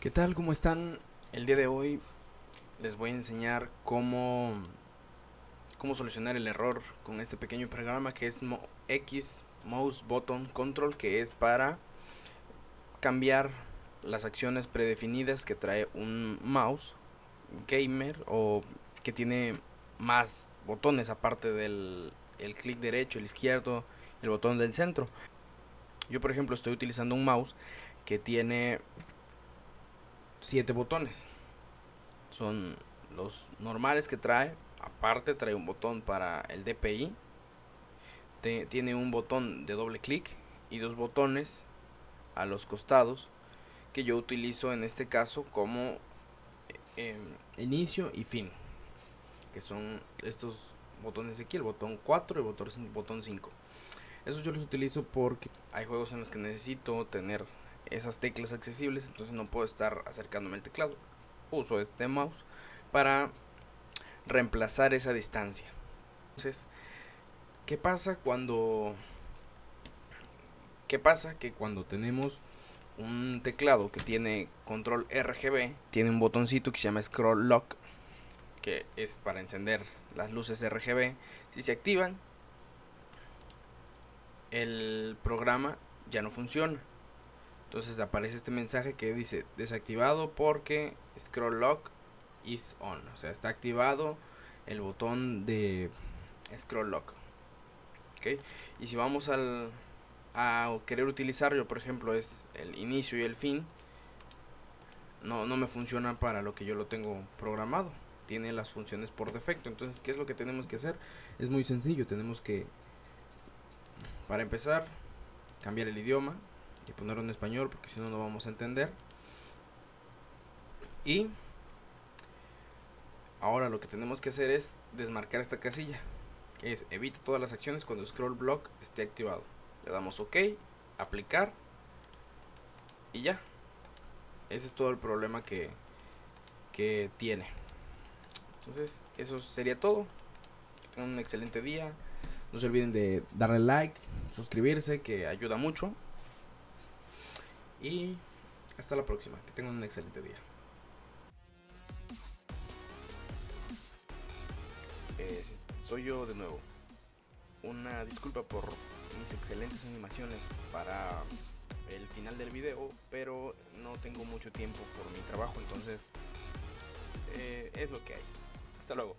¿Qué tal? ¿Cómo están? El día de hoy les voy a enseñar cómo, cómo solucionar el error con este pequeño programa que es X Mouse Button Control que es para cambiar las acciones predefinidas que trae un mouse gamer o que tiene más botones aparte del el clic derecho, el izquierdo, el botón del centro. Yo por ejemplo estoy utilizando un mouse que tiene 7 botones. Son los normales que trae. Aparte trae un botón para el DPI. tiene un botón de doble clic y dos botones a los costados que yo utilizo en este caso como eh, inicio y fin. Que son estos botones de aquí, el botón 4 y el botón 5. Esos yo los utilizo porque hay juegos en los que necesito tener esas teclas accesibles, entonces no puedo estar acercándome al teclado. Uso este mouse para reemplazar esa distancia. Entonces, ¿qué pasa cuando qué pasa que cuando tenemos un teclado que tiene control RGB, tiene un botoncito que se llama scroll lock que es para encender las luces RGB, si se activan el programa ya no funciona entonces aparece este mensaje que dice desactivado porque scroll lock is on. O sea, está activado el botón de scroll lock. ¿Ok? Y si vamos al, a querer utilizar, yo por ejemplo es el inicio y el fin. No, no me funciona para lo que yo lo tengo programado. Tiene las funciones por defecto. Entonces, ¿qué es lo que tenemos que hacer? Es muy sencillo. Tenemos que, para empezar, cambiar el idioma y ponerlo en español porque si no no vamos a entender. Y ahora lo que tenemos que hacer es desmarcar esta casilla, que es evita todas las acciones cuando scroll block esté activado. Le damos OK, aplicar y ya. Ese es todo el problema que, que tiene. Entonces, eso sería todo. un excelente día. No se olviden de darle like, suscribirse, que ayuda mucho. Y hasta la próxima. Que tengan un excelente día. Eh, soy yo de nuevo. Una disculpa por mis excelentes animaciones para el final del video, pero no tengo mucho tiempo por mi trabajo, entonces eh, es lo que hay. Hasta luego.